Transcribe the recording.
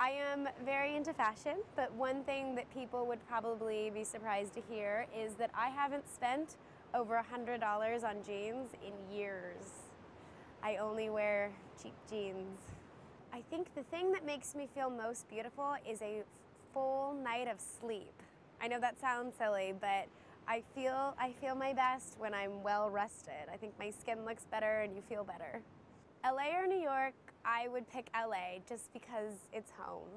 I am very into fashion, but one thing that people would probably be surprised to hear is that I haven't spent over $100 on jeans in years. I only wear cheap jeans. I think the thing that makes me feel most beautiful is a full night of sleep. I know that sounds silly, but I feel, I feel my best when I'm well rested. I think my skin looks better and you feel better. LA or New York, I would pick LA just because it's home.